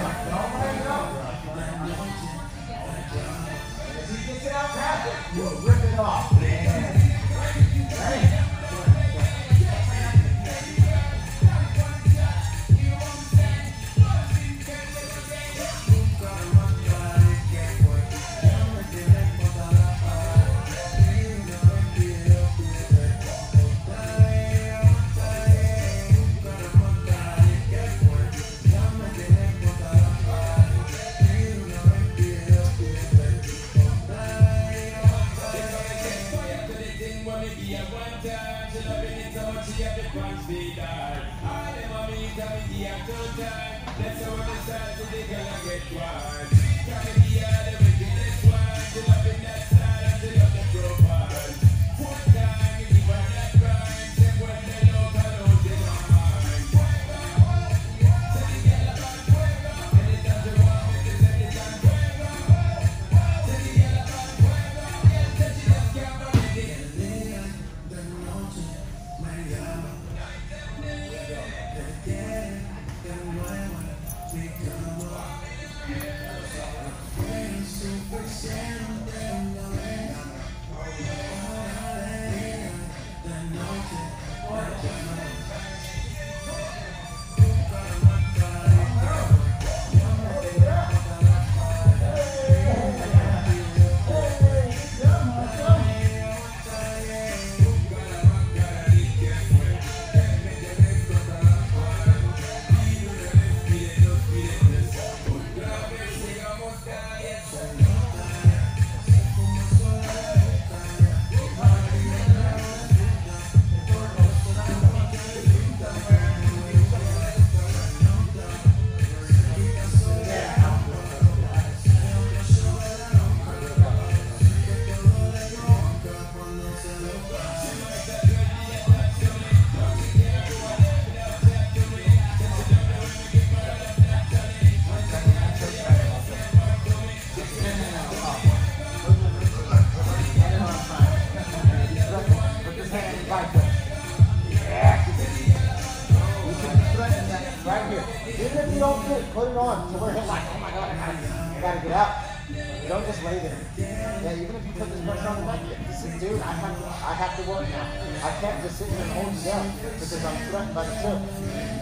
Yeah. much die. I never meet a media total. That's gonna get one. Can be right here. Even if you don't fit, put it on to where he's like, oh my god, I gotta, get out. You don't just lay there. Yeah, even if you put this pressure on the back, say, dude, I have, to, I have to work now. I can't just sit here and hold you down because I'm threatened by the choke.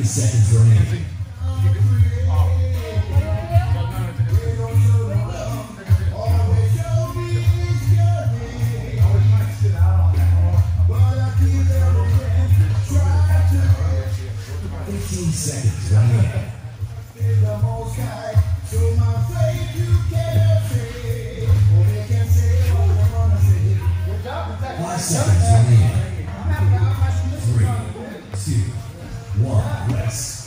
30 seconds remaining. Fifteen seconds. Five seconds. Three, two. Yes.